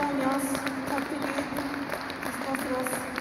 Daniels, Capitão, os nossos